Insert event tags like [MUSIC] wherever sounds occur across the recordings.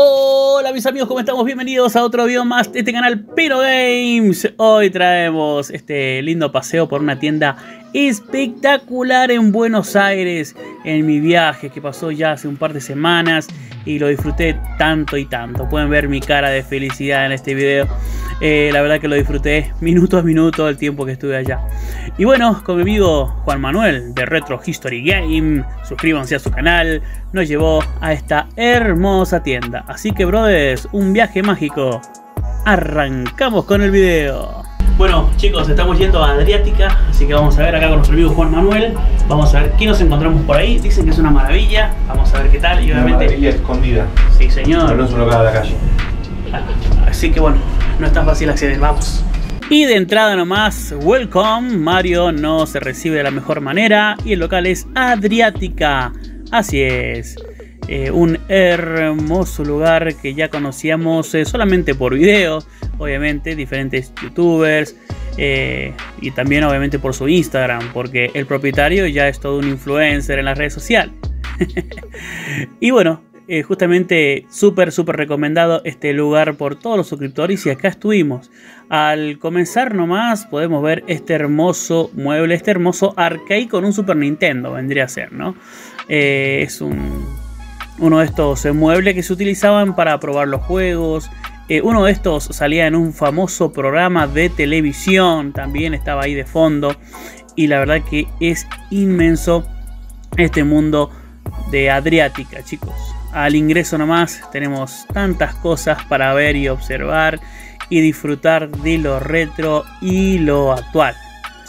Hola mis amigos, ¿cómo estamos? Bienvenidos a otro video más de este canal Pino Games. Hoy traemos este lindo paseo por una tienda espectacular en Buenos Aires en mi viaje que pasó ya hace un par de semanas y lo disfruté tanto y tanto. Pueden ver mi cara de felicidad en este video. Eh, la verdad que lo disfruté minuto a minuto el tiempo que estuve allá. Y bueno, con mi amigo Juan Manuel de Retro History Game, suscríbanse a su canal, nos llevó a esta hermosa tienda. Así que brothers, un viaje mágico. Arrancamos con el video. Bueno chicos, estamos yendo a Adriática, así que vamos a ver acá con nuestro amigo Juan Manuel. Vamos a ver qué nos encontramos por ahí. Dicen que es una maravilla, vamos a ver qué tal. Y Una obviamente... maravilla escondida. Sí señor. Pero no es un local de la calle. Así que bueno, no es tan fácil acceder, vamos. Y de entrada nomás, welcome, Mario no se recibe de la mejor manera y el local es Adriática. Así es, eh, un hermoso lugar que ya conocíamos eh, solamente por video, obviamente, diferentes youtubers eh, y también obviamente por su Instagram, porque el propietario ya es todo un influencer en las redes sociales. [LAUGHS] y bueno, justamente súper, súper recomendado este lugar por todos los suscriptores y acá estuvimos. Al comenzar nomás podemos ver este hermoso mueble, este hermoso arcade con un Super Nintendo, vendría a ser, ¿no? Es un, uno de estos eh, muebles que se utilizaban para probar los juegos. Eh, uno de estos salía en un famoso programa de televisión, también estaba ahí de fondo. Y la verdad que es inmenso este mundo de Adriática, chicos. Al ingreso nomás tenemos tantas cosas para ver y observar y disfrutar de lo retro y lo actual.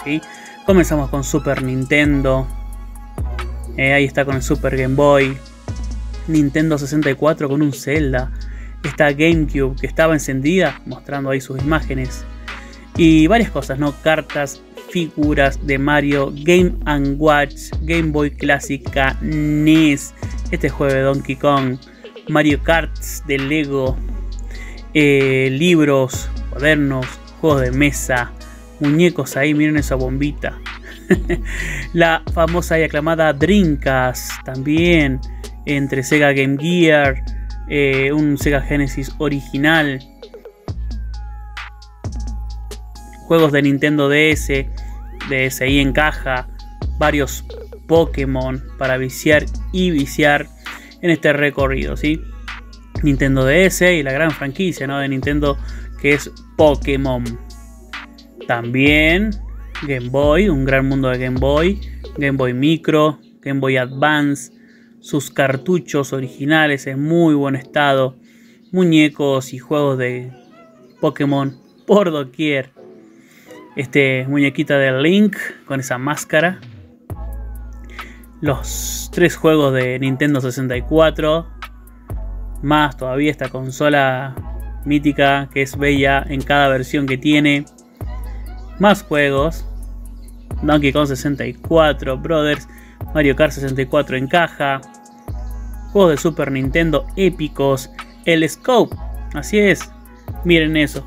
¿sí? Comenzamos con Super Nintendo. Eh, ahí está con el Super Game Boy. Nintendo 64 con un Zelda. Esta GameCube que estaba encendida, mostrando ahí sus imágenes. Y varias cosas, ¿no? Cartas, figuras de Mario, Game Watch, Game Boy clásica, NES, este juego de Donkey Kong, Mario Karts de Lego, eh, libros, cuadernos, juegos de mesa, muñecos ahí, miren esa bombita. [LAUGHS] La famosa y aclamada Dreamcast también, entre Sega Game Gear, eh, un Sega Genesis original, juegos de Nintendo DS, DSi en caja, varios Pokémon para viciar y viciar en este recorrido, ¿sí? Nintendo DS y la gran franquicia ¿no? de Nintendo que es Pokémon. También Game Boy, un gran mundo de Game Boy, Game Boy Micro, Game Boy Advance, sus cartuchos originales en muy buen estado, muñecos y juegos de Pokémon por doquier. Este muñequita de Link con esa máscara. Los tres juegos de Nintendo 64. Más todavía esta consola mítica que es bella en cada versión que tiene. Más juegos. Donkey Kong 64, Brothers, Mario Kart 64 en caja. Juegos de Super Nintendo épicos. El Scope. Así es. Miren eso.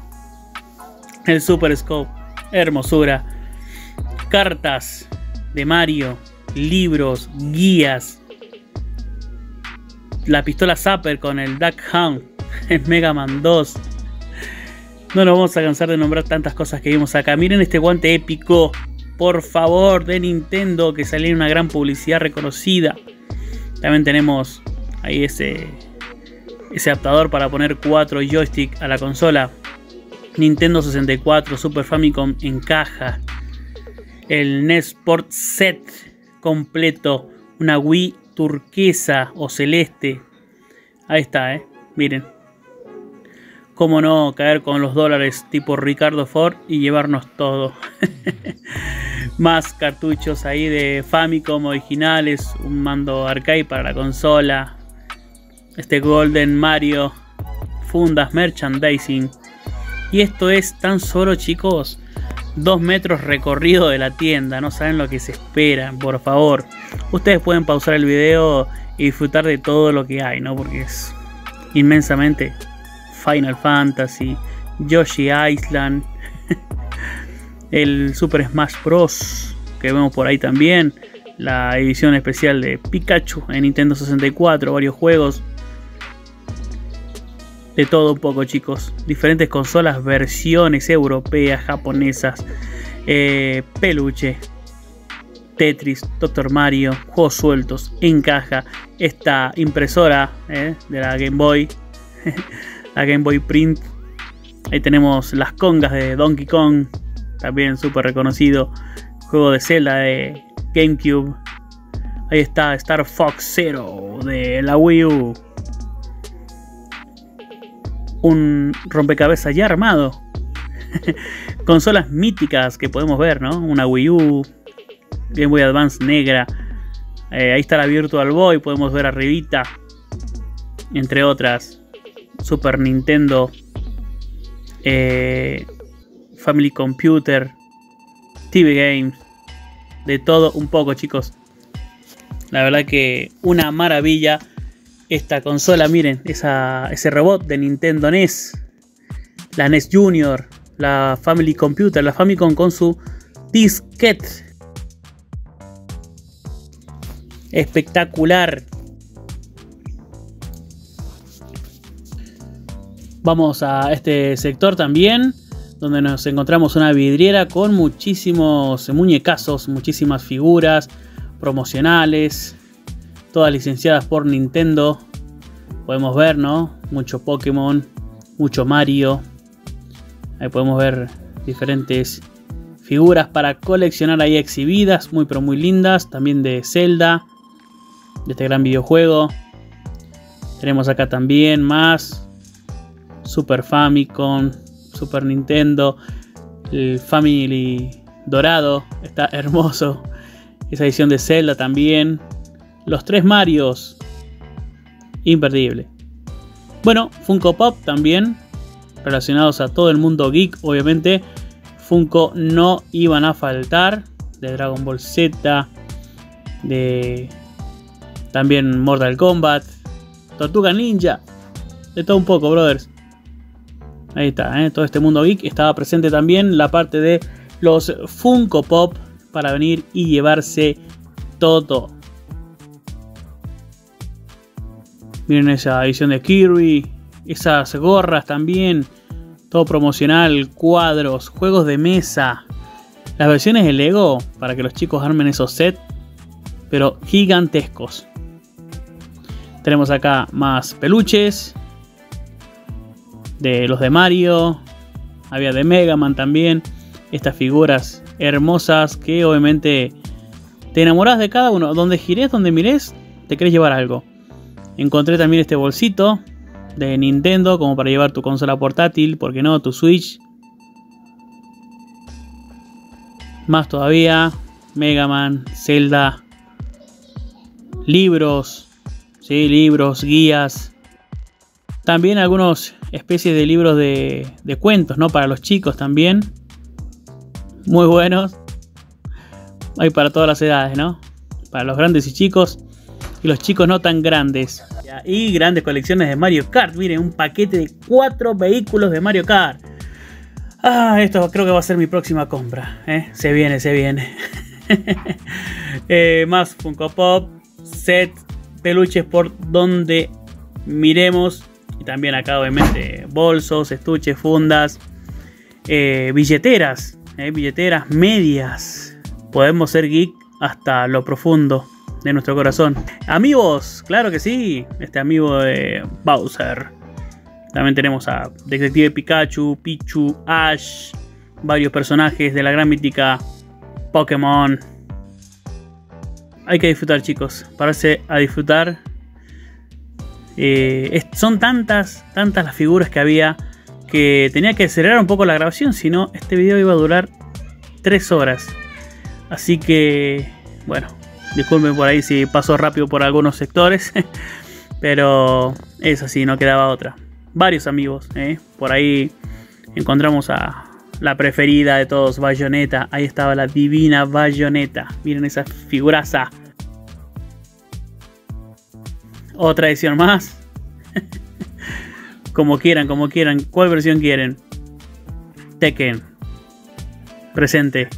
El Super Scope. Hermosura. Cartas de Mario. Libros. Guías. La pistola Zapper con el Duck Hunt. [LAUGHS] El Mega Man 2. No nos vamos a cansar de nombrar tantas cosas que vimos acá. Miren este guante épico. Por favor, de Nintendo. Que salió en una gran publicidad reconocida. También tenemos ahí ese, adaptador para poner 4 joystick a la consola. Nintendo 64, Super Famicom en caja. El NES Sport Set completo. Una Wii turquesa o celeste. Ahí está, eh. Miren. Cómo no caer con los dólares tipo Ricardo Ford y llevarnos todo. [LAUGHS] Más cartuchos ahí de Famicom originales. Un mando arcade para la consola. Este Golden Mario. Fundas merchandising. Y esto es tan solo, chicos, dos metros recorrido de la tienda. No saben lo que se espera, por favor. Ustedes pueden pausar el video y disfrutar de todo lo que hay, ¿no? Porque es inmensamente Final Fantasy, Yoshi Island, [LAUGHS] el Super Smash Bros. que vemos por ahí también. La edición especial de Pikachu en Nintendo 64, varios juegos. de todo un poco, chicos. Diferentes consolas, versiones europeas, japonesas, eh, peluche, Tetris, Doctor Mario, juegos sueltos, en caja, esta impresora eh, de la Game Boy, [LAUGHS] la Game Boy Print. Ahí tenemos las congas de Donkey Kong, también súper reconocido. Juego de Zelda de GameCube. Ahí está Star Fox Zero de la Wii U. Un rompecabezas ya armado. [LAUGHS] Consolas míticas que podemos ver, ¿no? Una Wii U, Game Boy Advance negra. Eh, ahí está la Virtual Boy, podemos ver arribita. Entre otras. Super Nintendo. Eh, Family Computer. TV Games. De todo un poco, chicos. La verdad que una maravilla esta consola. Miren, ese robot de Nintendo NES. La NES Junior. La Family Computer. La Famicom con su disquete espectacular. Vamos a este sector también, donde nos encontramos una vidriera con muchísimos muñecazos, muchísimas figuras promocionales, todas licenciadas por Nintendo. Podemos ver, ¿no? Mucho Pokémon, mucho Mario. Ahí podemos ver diferentes figuras para coleccionar ahí exhibidas, muy pero muy lindas, también de Zelda, de este gran videojuego. Tenemos acá también más Super Famicom, Super Nintendo, el Family Dorado, está hermoso. Esa edición de Zelda también. Los tres Marios, imperdible. Bueno, Funko Pop también, relacionados a todo el mundo geek, obviamente. Funko no iban a faltar. De Dragon Ball Z, de también Mortal Kombat, Tortuga Ninja, de todo un poco, brothers. Ahí está, ¿eh? todo este mundo geek. Estaba presente también la parte de los Funko Pop para venir y llevarse todo. Miren esa edición de Kirby, esas gorras también, todo promocional, cuadros, juegos de mesa, las versiones de Lego para que los chicos armen esos sets, pero gigantescos. Tenemos acá más peluches. De los de Mario. Había de Mega Man también. Estas figuras hermosas que obviamente te enamoras de cada uno. Donde gires, donde mires, te querés llevar algo. Encontré también este bolsito de Nintendo como para llevar tu consola portátil, porque no, tu Switch. Más todavía, Mega Man, Zelda, libros, ¿sí? libros, guías. También algunos especies de libros de, de cuentos, ¿no? Para los chicos también. Muy buenos. Hay para todas las edades, ¿no? Para los grandes y chicos. Y los chicos no tan grandes. Y grandes colecciones de Mario Kart. Miren, un paquete de cuatro vehículos de Mario Kart. Ah, esto creo que va a ser mi próxima compra. ¿eh? Se viene, se viene. [LAUGHS] Eh, más Funko Pop, set peluches por donde miremos. Y también acá obviamente bolsos, estuches, fundas, eh, billeteras, eh, billeteras medias. Podemos ser geek hasta lo profundo de nuestro corazón. Amigos, claro que sí. Este amigo de Bowser. También tenemos a Detective Pikachu, Pichu, Ash, varios personajes de la gran mítica Pokémon hay que disfrutar, chicos. Parece a disfrutar. Eh, son tantas, tantas las figuras que había que tenía que acelerar un poco la grabación, si no, este video iba a durar 3 horas. Así que, bueno, disculpen por ahí si paso rápido por algunos sectores, [LAUGHS] pero es así, no quedaba otra. Varios amigos, ¿eh? por ahí encontramos a la preferida de todos, Bayonetta. Ahí estaba la divina Bayonetta. Miren esa figuraza. Otra edición más. [LAUGHS] como quieran, como quieran. ¿Cuál versión quieren? Tekken. Presente.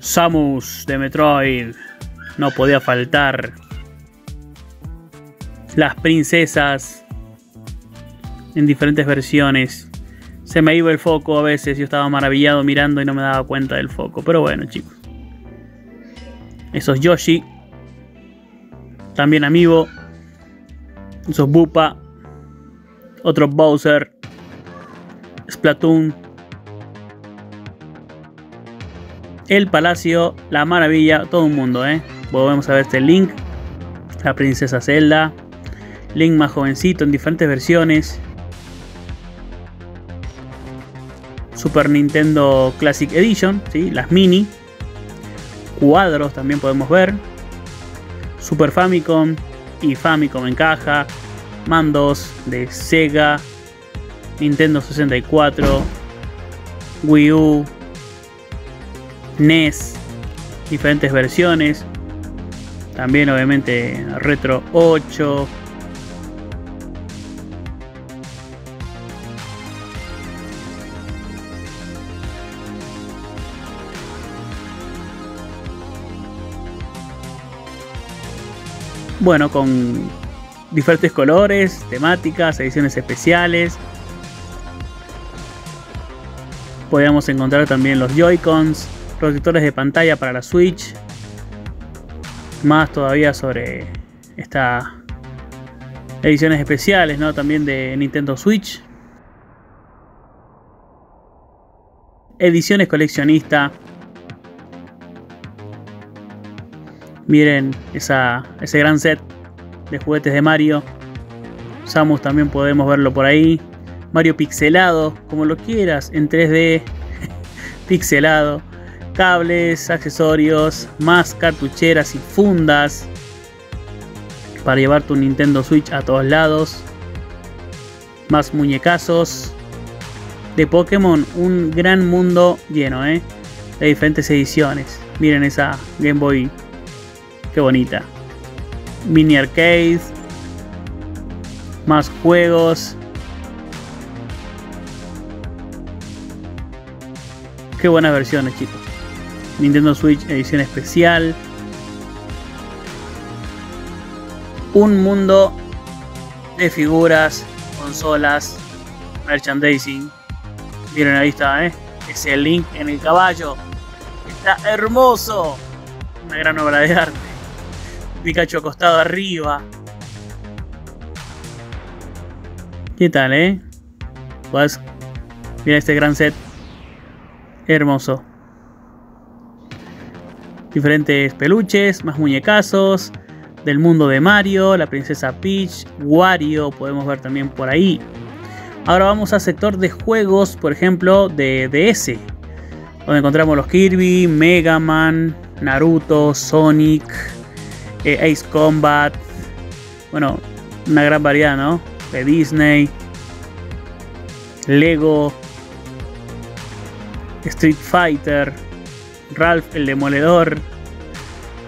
Samus de Metroid. No podía faltar. Las princesas. en diferentes versiones. Se me iba el foco a veces, yo estaba maravillado mirando y no me daba cuenta del foco. Pero bueno, chicos. Esos Yoshi. También Amiibo. Esos Bupa. Otro Bowser. Splatoon. El Palacio, La Maravilla, todo un mundo, ¿eh? Volvemos a ver este Link. La Princesa Zelda. Link más jovencito en diferentes versiones. Super Nintendo Classic Edition, ¿sí? las mini. Cuadros también podemos ver. Super Famicom y Famicom en caja. Mandos de Sega, Nintendo 64, Wii U, NES, diferentes versiones. También obviamente Retro 8, bueno, con diferentes colores, temáticas, ediciones especiales. Podríamos encontrar también los Joy-Cons, protectores de pantalla para la Switch. Más todavía sobre estas ediciones especiales, ¿no? También de Nintendo Switch. Ediciones coleccionista Miren esa, ese gran set de juguetes de Mario. Samus también podemos verlo por ahí. Mario pixelado, como lo quieras, en 3D. [LAUGHS] pixelado. Cables, accesorios, más cartucheras y fundas. Para llevar tu Nintendo Switch a todos lados. Más muñecazos. De Pokémon, un gran mundo lleno, ¿eh? De diferentes ediciones. Miren esa Game Boy Qué bonita. Mini arcade. Más juegos. Qué buenas versiones, chicos. Nintendo Switch edición especial. Un mundo de figuras, consolas, merchandising. Miren, ahí está, ¿eh? Ese link en el caballo. Está hermoso. Una gran obra de arte. Pikachu acostado arriba. ¿Qué tal, eh? Pues, mira este gran set. Hermoso. Diferentes peluches, más muñecazos. Del mundo de Mario, la princesa Peach, Wario, podemos ver también por ahí. Ahora vamos al sector de juegos, por ejemplo, de DS. Donde encontramos los Kirby, Mega Man, Naruto, Sonic, eh, Ace Combat, bueno, una gran variedad, ¿no? De Disney, Lego, Street Fighter, Ralph el Demoledor,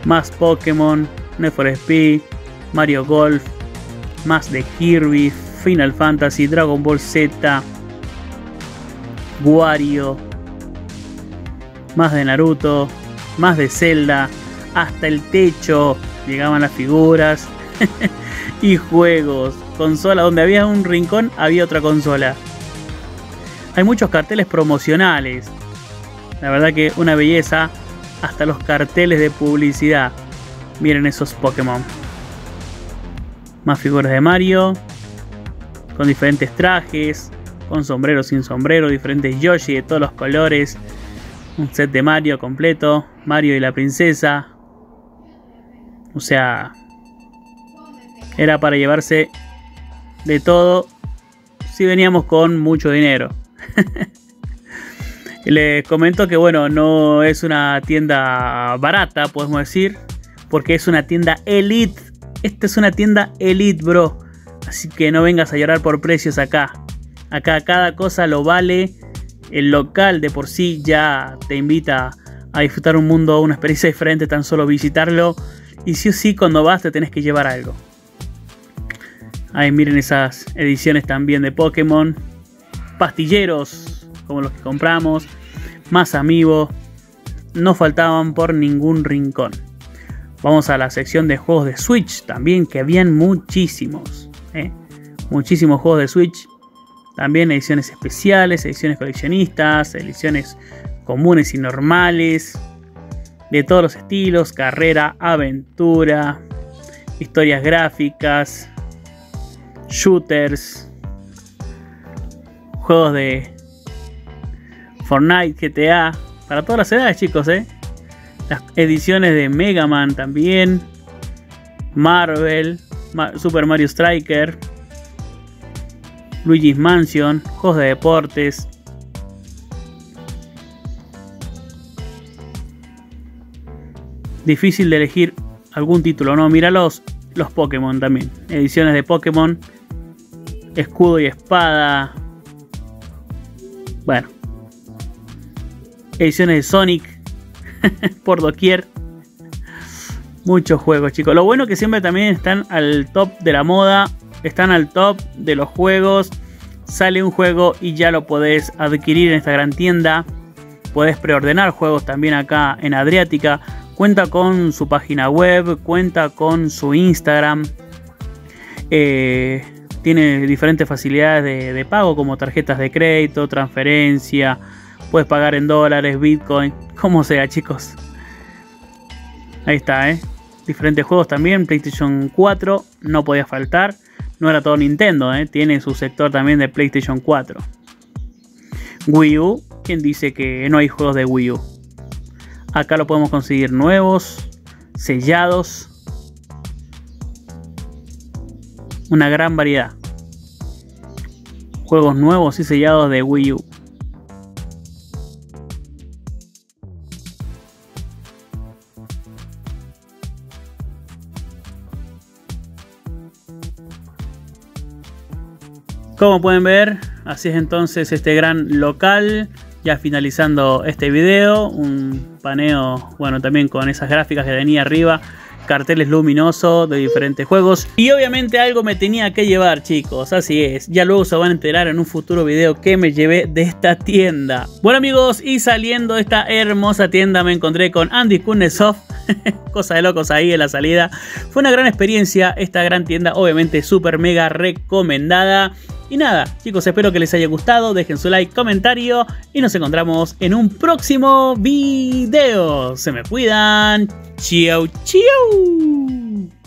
más Pokémon, Need for Speed, Mario Golf, más de Kirby, Final Fantasy, Dragon Ball Z, Wario, más de Naruto, más de Zelda, hasta el techo, llegaban las figuras [LAUGHS] y juegos. Consola, donde había un rincón, había otra consola. Hay muchos carteles promocionales. La verdad que una belleza. Hasta los carteles de publicidad. Miren esos Pokémon. Más figuras de Mario. Con diferentes trajes. Con sombrero, sin sombrero. Diferentes Yoshi de todos los colores. Un set de Mario completo. Mario y la princesa. O sea, era para llevarse de todo si veníamos con mucho dinero. [LAUGHS] Les comento que bueno, no es una tienda barata, podemos decir, porque es una tienda elite. Esta es una tienda elite, bro. Así que no vengas a llorar por precios acá. Acá cada cosa lo vale. El local de por sí ya te invita a disfrutar un mundo, una experiencia diferente, tan solo visitarlo y sí o sí, cuando vas te tenés que llevar algo. Ahí miren esas ediciones también de Pokémon. Pastilleros, como los que compramos. Más amigos. No faltaban por ningún rincón. Vamos a la sección de juegos de Switch también, que habían muchísimos. ¿eh? Muchísimos juegos de Switch. También ediciones especiales, ediciones coleccionistas, ediciones comunes y normales, de todos los estilos, carrera, aventura, historias gráficas, shooters, juegos de Fortnite, GTA, para todas las edades chicos, ¿eh? Las ediciones de Mega Man también, Marvel, Super Mario Striker, Luigi's Mansion, juegos de deportes. Difícil de elegir algún título, no, mira los, los Pokémon también. Ediciones de Pokémon, escudo y espada. Bueno. Ediciones de Sonic [LAUGHS] por doquier. Muchos juegos, chicos. Lo bueno que siempre también están al top de la moda están al top de los juegos. Sale un juego y ya lo podés adquirir en esta gran tienda. Podés preordenar juegos también acá en Adriática. Cuenta con su página web, cuenta con su Instagram. Eh, tiene diferentes facilidades de, pago como tarjetas de crédito, transferencia. Puedes pagar en dólares, bitcoin, [LAUGHS] como sea chicos. Ahí está, ¿eh? Diferentes juegos también. PlayStation 4 no podía faltar no era todo Nintendo, ¿eh? tiene su sector también de PlayStation 4. Wii U, ¿quién dice que no hay juegos de Wii U? Acá lo podemos conseguir nuevos, sellados. Una gran variedad. Juegos nuevos y sellados de Wii U. Como pueden ver, así es entonces este gran local. Ya finalizando este video, un paneo, bueno, también con esas gráficas que tenía arriba, carteles luminosos de diferentes juegos. Y obviamente algo me tenía que llevar, chicos, así es. Ya luego se van a enterar en un futuro video que me llevé de esta tienda. Bueno amigos, y saliendo de esta hermosa tienda me encontré con Andy Kunesov. [LAUGHS] Cosa de locos ahí en la salida. Fue una gran experiencia esta gran tienda, obviamente súper mega recomendada. Y nada, chicos, espero que les haya gustado. Dejen su like, comentario y nos encontramos en un próximo video. Se me cuidan. Chau, chau.